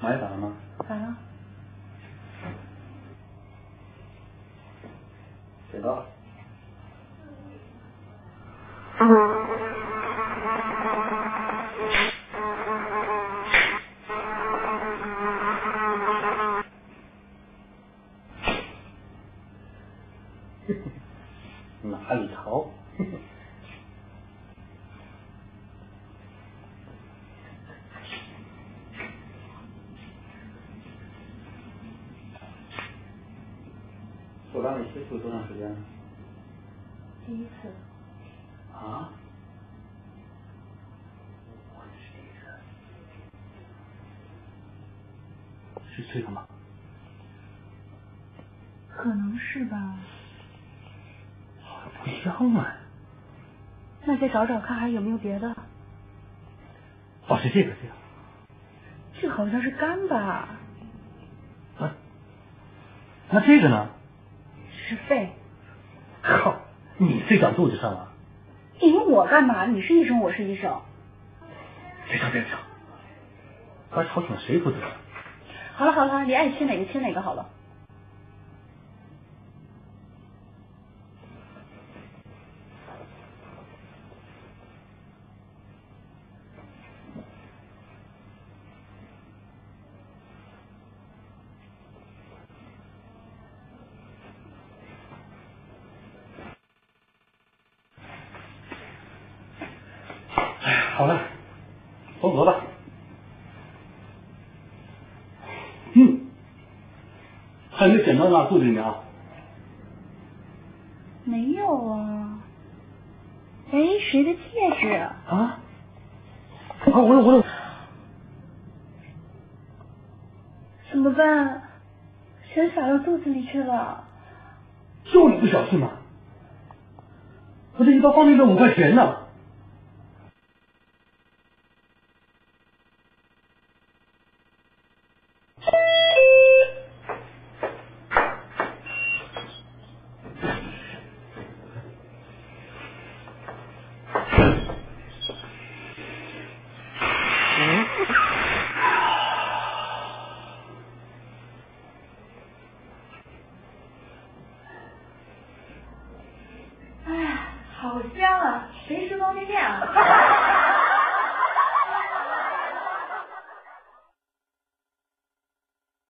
妈也咋了吗？咋了？知道。哪里好？我让你接触多长时间了？第一次。啊？我也是第一次。是这个吗？可能是吧。好像不像啊。那再找找看还有没有别的。哦，是这个这个。这好像是肝吧？啊？那这个呢？是肺。靠！你最长肚子上了？你问我干嘛？你是医生，我是医生。别吵别吵，把吵醒了谁负责？好了好了，你爱亲哪个亲哪个好了。好了，缝合吧。嗯，还有没有剪刀拿肚子里面啊？没有啊。哎，谁的戒指？啊？啊，我有我有。怎么办？全撒到肚子里去了。就你不小心嘛！我这一包方便面五块钱呢。哎呀，好香啊！谁吃方便面啊？